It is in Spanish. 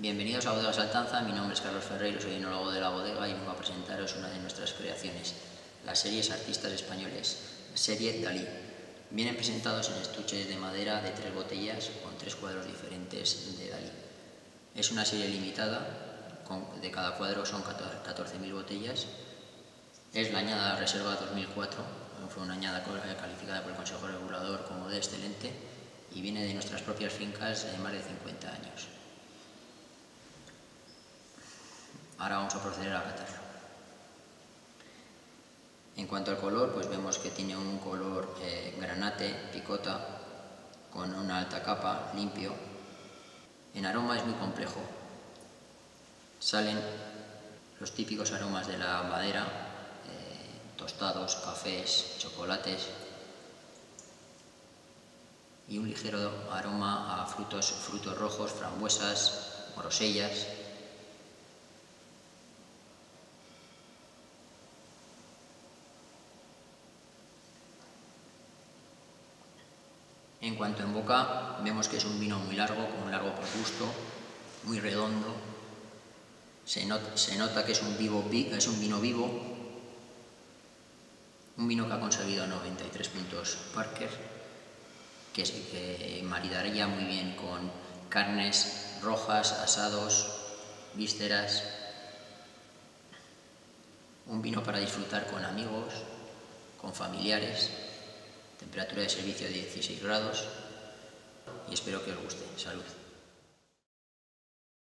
Bienvenidos a Bodega Saltanza, mi nombre es Carlos Ferreiro, soy enólogo de la bodega y vengo a presentaros una de nuestras creaciones, las series Artistas Españoles, serie Dalí. Vienen presentados en estuches de madera de tres botellas con tres cuadros diferentes de Dalí. Es una serie limitada, de cada cuadro son 14.000 botellas. Es la añada Reserva 2004, fue una añada calificada por el Consejo Regulador como de excelente y viene de nuestras propias fincas de más de 50 años. Ahora vamos a proceder a catarlo. En cuanto al color, pues vemos que tiene un color eh, granate, picota, con una alta capa, limpio. En aroma es muy complejo. Salen los típicos aromas de la madera, eh, tostados, cafés, chocolates, y un ligero aroma a frutos, frutos rojos, frambuesas, grosellas. En cuanto en boca, vemos que es un vino muy largo, con un largo gusto, muy redondo. Se, nota que es un, vivo, es un vino vivo, un vino que ha conseguido 93 puntos Parker, que, que maridaría muy bien con carnes rojas, asados, vísceras. Un vino para disfrutar con amigos, con familiares temperatura de servicio de 16 grados y espero que os guste. Salud.